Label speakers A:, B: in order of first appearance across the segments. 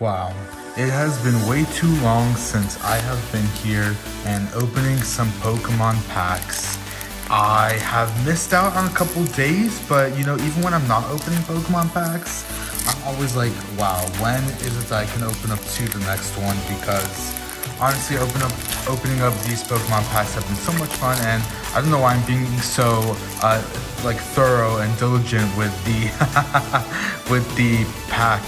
A: Wow, it has been way too long since I have been here and opening some Pokemon packs. I have missed out on a couple days, but you know, even when I'm not opening Pokemon packs, I'm always like, wow, when is it that I can open up to the next one? Because honestly, open up, opening up these Pokemon packs have been so much fun, and I don't know why I'm being so uh, like thorough and diligent with the with the pack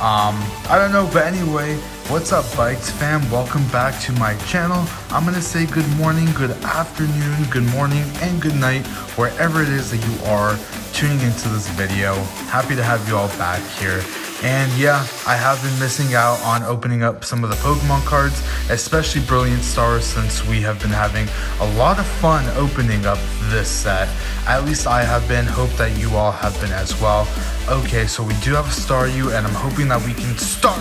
A: um, I don't know, but anyway, what's up, Bites fam? Welcome back to my channel. I'm gonna say good morning, good afternoon, good morning, and good night, wherever it is that you are tuning into this video. Happy to have you all back here. And yeah, I have been missing out on opening up some of the Pokemon cards, especially Brilliant Stars, since we have been having a lot of fun opening up this set. At least I have been, hope that you all have been as well. Okay, so we do have a Staryu, and I'm hoping that we can start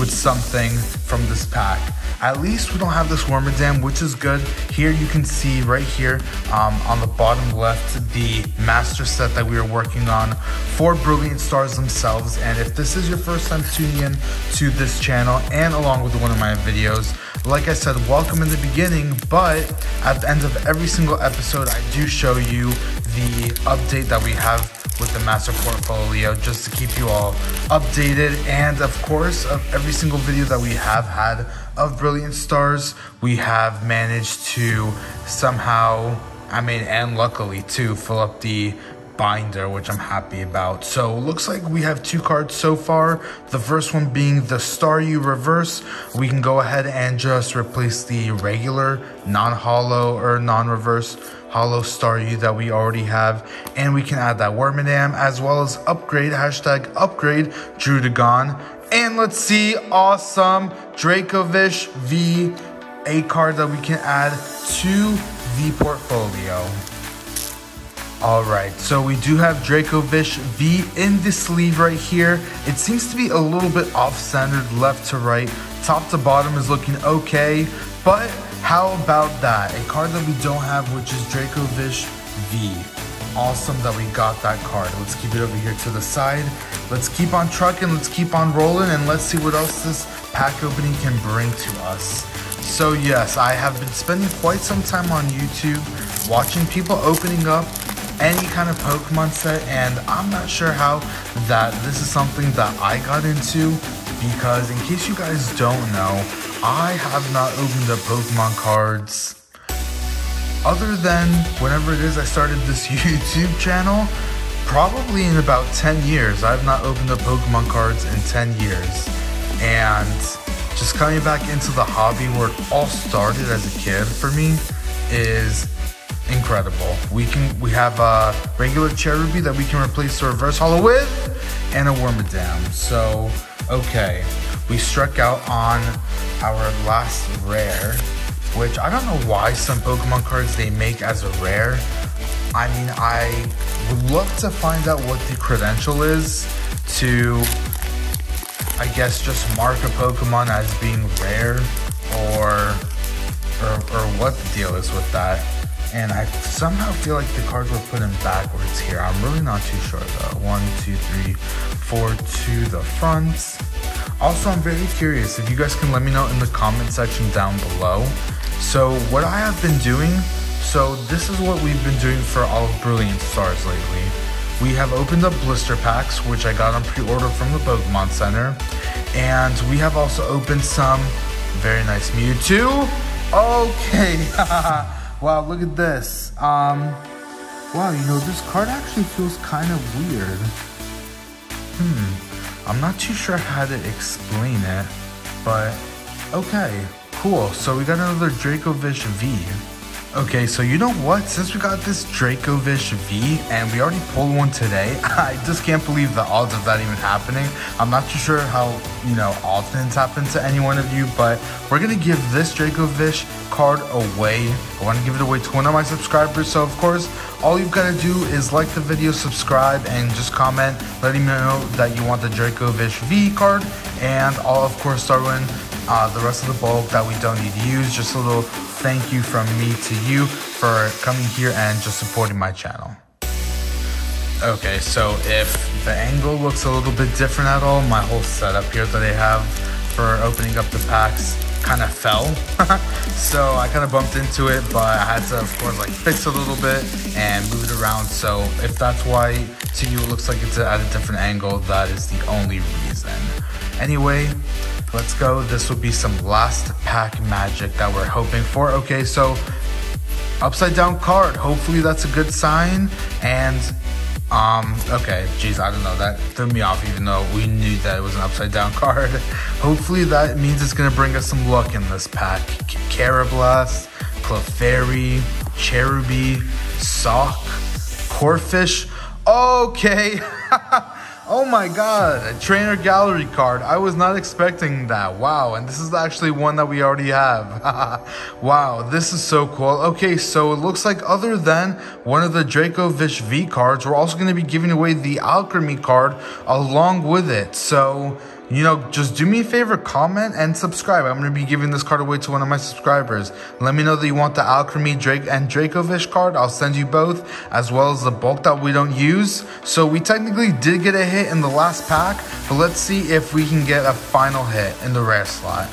A: with something from this pack. At least we don't have this Wormadam, which is good. Here you can see right here um, on the bottom left the master set that we are working on for Brilliant Stars themselves. And if this is your first time tuning in to this channel and along with one of my videos, like I said, welcome in the beginning, but at the end of every single episode, I do show you the update that we have with the master portfolio just to keep you all updated. And of course of every single video that we have had of brilliant stars we have managed to somehow i mean and luckily to fill up the binder, which I'm happy about. So looks like we have two cards so far. The first one being the Staryu Reverse. We can go ahead and just replace the regular non-holo or non-reverse holo Staryu that we already have. And we can add that Wormadam as well as upgrade, hashtag upgrade Druddigon. And let's see, awesome Dracovish V, a card that we can add to the portfolio. All right, so we do have Dracovish V in the sleeve right here. It seems to be a little bit off-centered left to right. Top to bottom is looking okay, but how about that? A card that we don't have, which is Dracovish V. Awesome that we got that card. Let's keep it over here to the side. Let's keep on trucking, let's keep on rolling, and let's see what else this pack opening can bring to us. So yes, I have been spending quite some time on YouTube watching people opening up any kind of Pokemon set, and I'm not sure how that this is something that I got into because in case you guys don't know, I have not opened up Pokemon cards other than whenever it is I started this YouTube channel, probably in about 10 years. I've not opened up Pokemon cards in 10 years. And just coming back into the hobby where it all started as a kid for me is incredible. We can we have a regular Cherubi that we can replace the reverse holo with, and a Wormadam. So okay, we struck out on our last rare, which I don't know why some Pokemon cards they make as a rare. I mean, I would love to find out what the credential is to, I guess, just mark a Pokemon as being rare, or or, or what the deal is with that and I somehow feel like the cards were put in backwards here. I'm really not too sure though. One, two, three, four to the front. Also, I'm very curious if you guys can let me know in the comment section down below. So what I have been doing, so this is what we've been doing for all of Brilliant Stars lately. We have opened up blister packs, which I got on pre-order from the Pokemon Center. And we have also opened some very nice Mewtwo. Okay, Wow, look at this. Um, wow, you know, this card actually feels kind of weird. Hmm, I'm not too sure how to explain it, but okay, cool. So we got another Dracovish V. Okay, so you know what? Since we got this Dracovish V and we already pulled one today, I just can't believe the odds of that even happening. I'm not too sure how, you know, often it's happened to any one of you, but we're going to give this Dracovish card away. I want to give it away to one of my subscribers. So, of course, all you've got to do is like the video, subscribe, and just comment letting me know that you want the Dracovish V card. And I'll, of course, start with uh, the rest of the bulk that we don't need to use. Just a little thank you from me to you for coming here and just supporting my channel. Okay, so if the angle looks a little bit different at all, my whole setup here that I have for opening up the packs kind of fell. so I kind of bumped into it, but I had to, of course, like fix a little bit and move it around. So if that's why to you it looks like it's at a different angle, that is the only reason. Anyway, let's go. This will be some last pack magic that we're hoping for. Okay, so upside down card. Hopefully that's a good sign. And um, okay, geez, I don't know. That threw me off even though we knew that it was an upside down card. Hopefully that means it's gonna bring us some luck in this pack. Karrablast, Clefairy, Cherubi, Sock, Corphish. Okay. Oh my god, a trainer gallery card. I was not expecting that. Wow, and this is actually one that we already have. wow, this is so cool. Okay, so it looks like other than one of the Dracovish V cards, we're also going to be giving away the Alcremie card along with it. So you know, just do me a favor, comment and subscribe. I'm going to be giving this card away to one of my subscribers. Let me know that you want the Alcremie Drake and Dracovish card. I'll send you both, as well as the bulk that we don't use. So we technically did get a hit in the last pack, but let's see if we can get a final hit in the rare slot.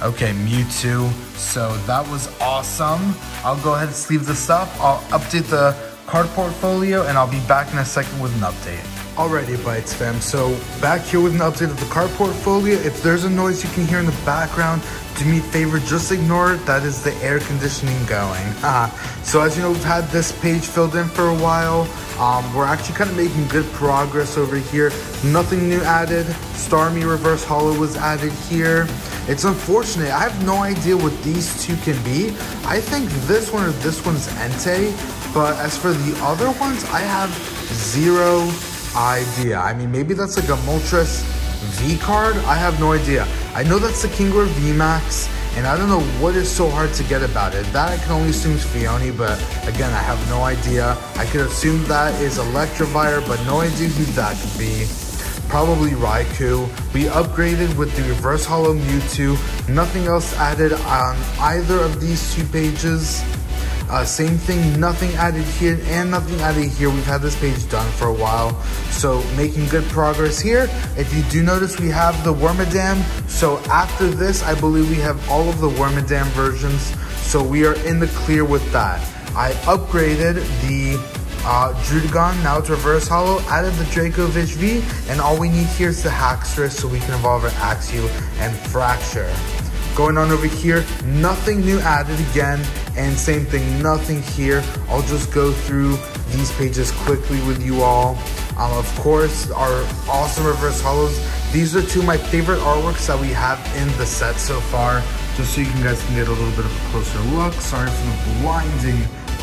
A: Okay, Mewtwo. So that was awesome. I'll go ahead and sleeve this up. I'll update the card portfolio and I'll be back in a second with an update. Alrighty, Bites fam. So back here with an update of the car portfolio. If there's a noise you can hear in the background, do me a favor, just ignore it. That is the air conditioning going. So as you know, we've had this page filled in for a while. Um, we're actually kind of making good progress over here. Nothing new added. Starmie Reverse Holo was added here. It's unfortunate. I have no idea what these two can be. I think this one or this one's Entei. But as for the other ones, I have zero idea. I mean, maybe that's like a Moltres V card? I have no idea. I know that's the Kingler VMAX, and I don't know what is so hard to get about it. That I can only assume is Phione, but again, I have no idea. I could assume that is Electivire, but no idea who that could be. Probably Raikou. We upgraded with the Reverse Holo Mewtwo. Nothing else added on either of these two pages. Uh, same thing, nothing added here and nothing added here. We've had this page done for a while, so making good progress here. If you do notice, we have the Wormadam. So after this, I believe we have all of the Wormadam versions. So we are in the clear with that. I upgraded the uh, Druddigon, now it's reverse Holo, added the Dracovish V, and all we need here is the Haxorus so we can evolve our Axew and Fraxure. Going on over here, nothing new added again, and same thing, nothing here. I'll just go through these pages quickly with you all. Um, of course, our awesome reverse holos. These are two of my favorite artworks that we have in the set so far, just so you guys can get a little bit of a closer look. Sorry for the blinding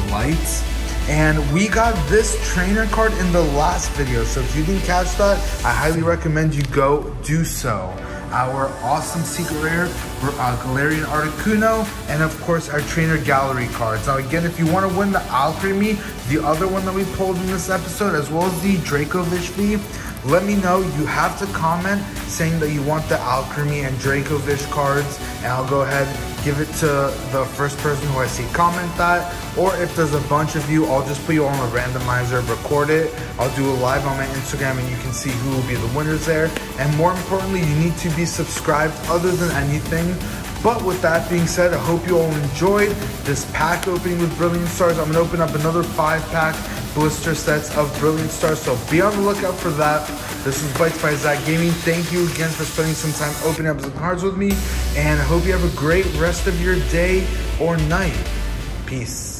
A: lights. And we got this trainer card in the last video, so if you didn't catch that, I highly recommend you go do so our awesome secret rare uh, Galarian Articuno, and of course our trainer gallery cards. Now again, if you want to win the Alcremie, the other one that we pulled in this episode, as well as the Dracovish V, let me know. You have to comment saying that you want the Alcremie and Dracovish cards, and I'll go ahead give it to the first person who I see comment that. Or if there's a bunch of you, I'll just put you on a randomizer, record it. I'll do a live on my Instagram and you can see who will be the winners there. And more importantly, you need to be subscribed other than anything. But with that being said, I hope you all enjoyed this pack opening with Brilliant Stars. I'm gonna open up another five pack blister sets of Brilliant Stars, so be on the lookout for that. This is Bites by Zach Gaming. Thank you again for spending some time opening up some cards with me, and I hope you have a great rest of your day or night. Peace.